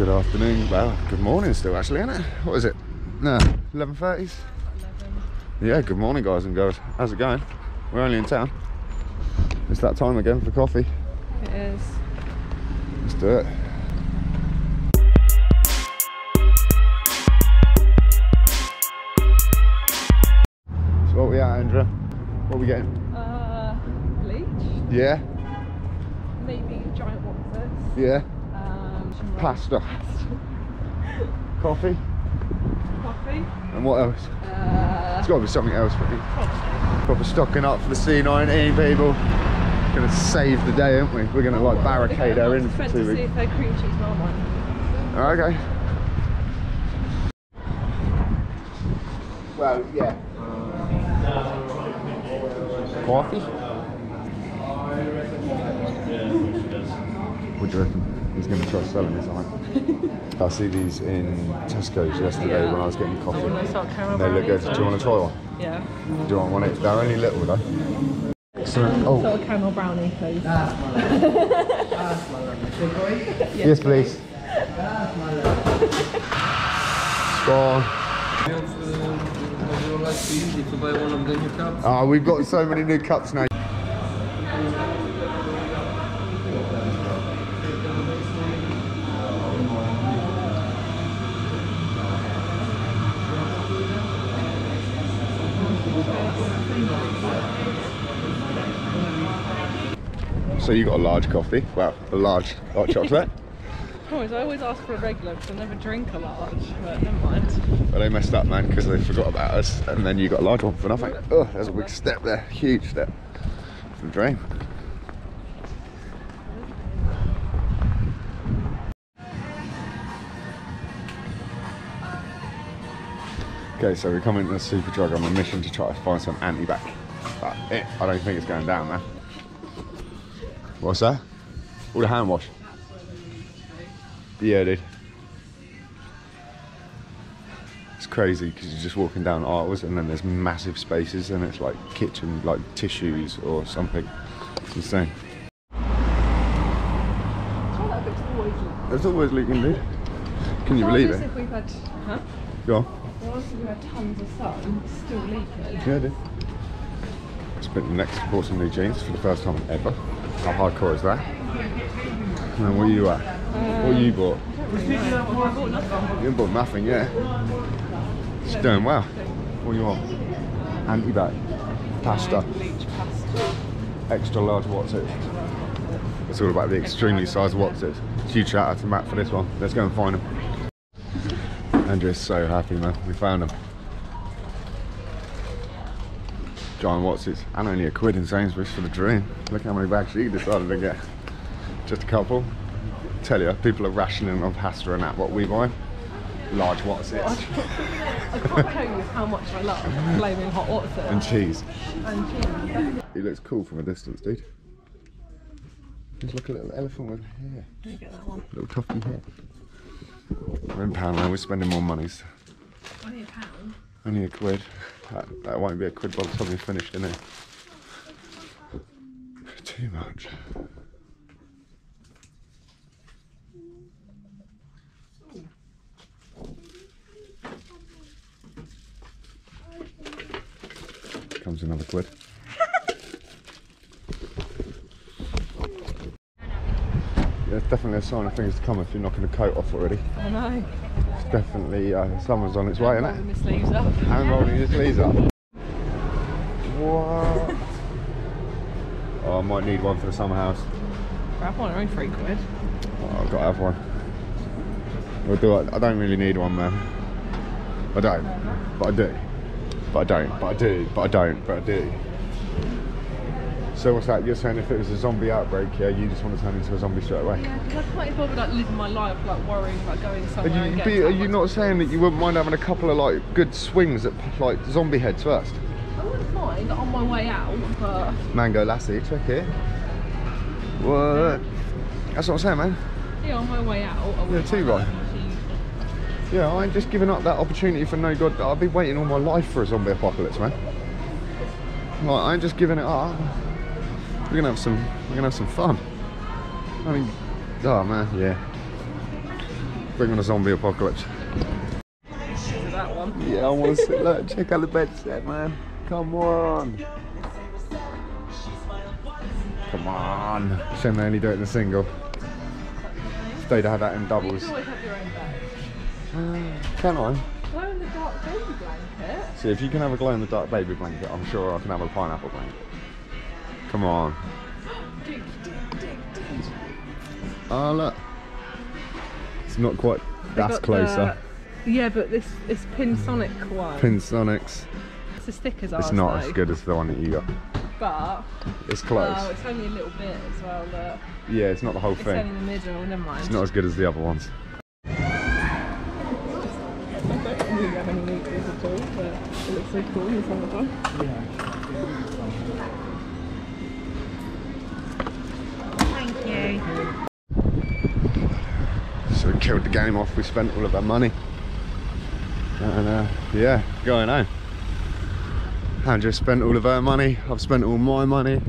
Good afternoon. Well, good morning still, actually, isn't it? What is it? No, 11.30s? Yeah, good morning, guys and girls. How's it going? We're only in town. It's that time again for coffee. It is. Let's do it. So what are we at, Andrea? What are we getting? Uh, bleach. Yeah? Maybe giant Wotsits. Yeah? Pasta. Coffee? Coffee. And what else? Uh, It's got to be something else for me. probably. Proper stocking up for the C19 people. Gonna save the day, aren't we? We're gonna like barricade her in for two to see weeks. if they're cream cheese marmite. Okay. Well, yeah. Coffee? What do you reckon? He's going to try selling me something. I see these in Tesco's yesterday Yeah. when I was getting coffee. when they start look good. Do you want to try one? Yeah. Do you want one? They're only little though. Excellent. Oh, Sort of caramel brownie, please. Ah. yes, please. Gone. Would you like to use it to buy one of the new cups? Oh, we've got so many new cups now. So you got a large coffee, well, a large hot chocolate. Always, I always ask for a regular because I never drink a large, but never mind. Well, they messed up, man, because they forgot about us, and then you got a large one for nothing. Oh, there's a big step there, huge step from drain. Okay, so we're coming to the Superdrug on a mission to try to find some anti-bac. But it, I don't think it's going down, man. What's that? All the hand wash. Yeah, dude. It's crazy because you're just walking down aisles and then there's massive spaces and it's like kitchen, like tissues or something. It's insane. There's always leaking, dude. Can you believe it? If we've had, huh? Go on. If we've had tons of sun, it's still leaking. Yeah, dude. Spent the next bought some new jeans for the first time ever. How hardcore is that? And what you at? what you bought? You bought nothing, yeah. It's doing well. What you want? Anti-bac, pasta, pasta. extra large Wotsit? It's all about the extremely sized it. Huge shout out to Matt for this one. Let's go and find him. Andrea's so happy, man. We found him. Giant Wotsits and only a quid in Sainsbury's for the dream. Look how many bags she decided to get. Just a couple. Tell you, people are rationing on pasta and that. What we buy? Large Wotsits I can't tell you how much I love flaming hot water and cheese. and cheese. He looks cool from a distance, dude. He's like a little elephant with hair. Let me get that one. Little tufty hair. We're in pound now, we're spending more monies. Only a pound. Only a quid. That, that won't be a quid by the time we finish, innit? Too much. Comes another quid. Yeah, it's definitely a sign of things to come if you're knocking the coat off already. I know. It's definitely uh, summer's on its way, isn't it? Rolling my sleeves up. And rolling his sleeves up. What? Oh, I might need one for the summer house. Grab one, only three quid. Oh, I've got to have one. Or do I? I don't really need one, man. I don't, but I do. But I don't, but I do, but I don't, but I do. So what's that? You're saying if it was a zombie outbreak, yeah, you just want to turn into a zombie straight away? Yeah, because I can't bother like living my life like worrying about going somewhere and you, getting be, are you not saying that you wouldn't mind having a couple of like good swings at like zombie heads first? I wouldn't mind on my way out, but Mango Lassi, check it. What? That's what I'm saying, man. yeah, on my way out. I wouldn't too right. Yeah, I ain't just giving up that opportunity for no god. I've been waiting all my life for a zombie apocalypse, man. Like, I ain't just giving it up. We're gonna have some. We're gonna have some fun. I mean, oh man, yeah. bring on a zombie apocalypse. To that one. Yeah, I want to sit. Look, check out the bed set, man. Come on. Come on. Shame they only do it in a single. They'd have that in doubles. can always have your own bed. Can I? Glow in the dark baby blanket. See, if you can have a glow in the dark baby blanket, I'm sure I can have a pineapple blanket. Come on. Dig, dig, dig, dig. Oh, look. It's not quite. They That's closer. the- yeah, but this this Pinsonic one. Pinsonics. it's as thick as It's not though, as good as the one that you got. But It's close. oh, it's only a little bit as well. Look. yeah, it's not the whole It's only thing. in the middle. Never mind. It's not as good as the other ones. I don't really have any meters at all, but it looks so cool in the summertime. Thank you. So we killed the game off. We spent all of our money. And uh, yeah, going home. Andrea spent all of her money. I've spent all my money.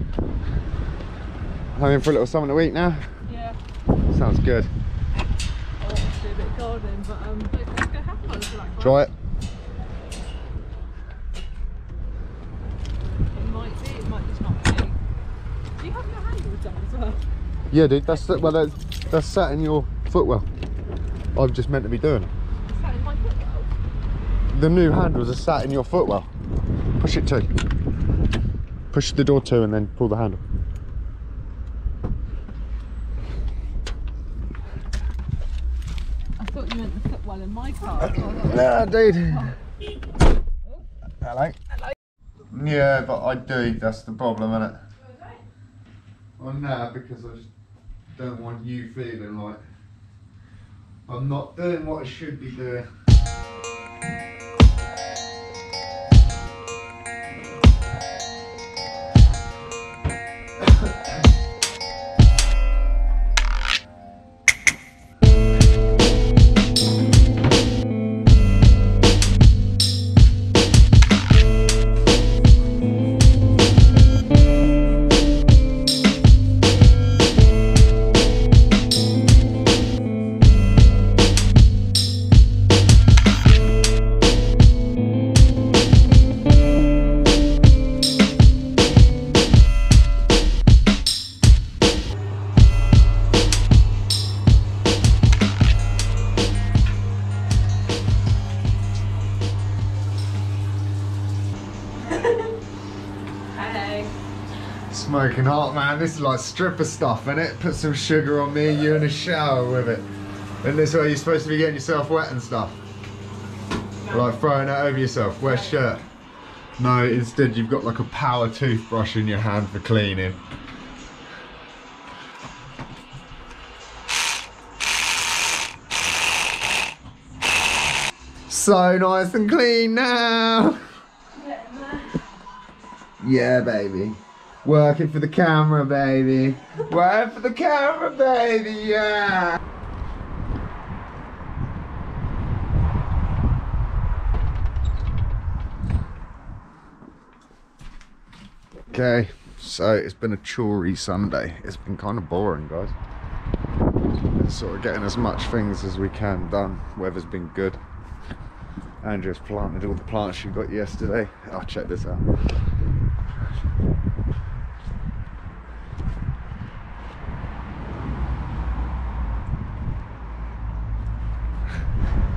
Home for a little something to eat now. Yeah. Sounds good. I want to do a bit of gardening, but um, let's go have one for that. Try it. It might be, it might just not be. Do you have your handles done as well? Yeah, dude. That's well. That's, that's sat in your footwell. I've just meant to be doing it. Is that in my footwell? The new handles are sat in your footwell. Push it to. Push the door to and then pull the handle. I thought you meant the footwell in my car. Nah, dude. Hello. Hello. Yeah, but I do. That's the problem, isn't it? Well, nah, because I just don't want you feeling like I'm not doing what I should be doing. Smoking hot, man. This is like stripper stuff, and it Put some sugar on me, you in a shower with it. And this way you're supposed to be getting yourself wet and stuff. Like throwing it over yourself, wet shirt. No, instead you've got like a power toothbrush in your hand for cleaning. So nice and clean now. Yeah, baby. Working for the camera, baby. Working for the camera, baby, yeah. Okay, so it's been a chorey Sunday. It's been kind of boring, guys. Been sort of getting as much things as we can done. Weather's been good. Andrea's planted all the plants she got yesterday. I'll check this out.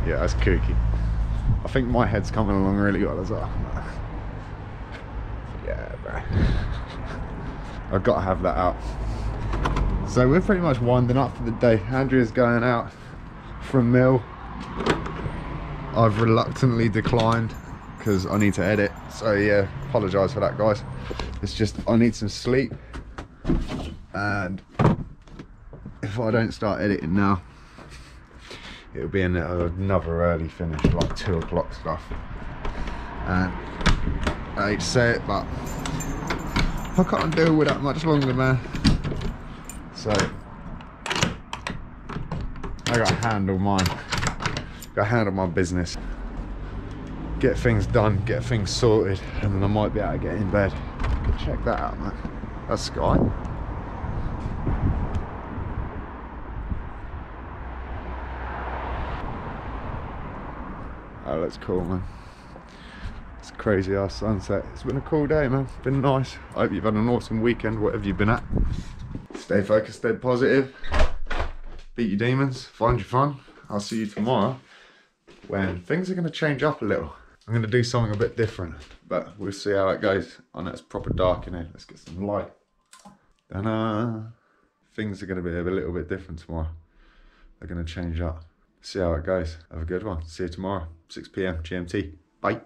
Yeah, that's kooky. I think my head's coming along really well as well. Yeah, bro. I've got to have that out. So we're pretty much winding up for the day. Andrea's going out from Mill. I've reluctantly declined because I need to edit. So yeah, apologise for that, guys. It's just I need some sleep, and if I don't start editing now, it'll be an, another early finish, like two o'clock stuff. And I hate to say it, but I can't deal with that much longer, man. So I got to handle mine. Got to handle my business. Get things done, get things sorted, and then I might be able to get in bed. Check that out, man. That's sky. Oh, that looks cool, man. It's a crazy ass sunset. It's been a cool day, man. It's Been nice. I hope you've had an awesome weekend, whatever you've been at. Stay focused, stay positive. Beat your demons, find your fun. I'll see you tomorrow when things are going to change up a little. I'm going to do something a bit different, but we'll see how it goes. I know it's proper dark in here. Let's get some light. Things are going to be a little bit different tomorrow. They're going to change up. See how it goes. Have a good one. See you tomorrow, 6 p.m. GMT. Bye.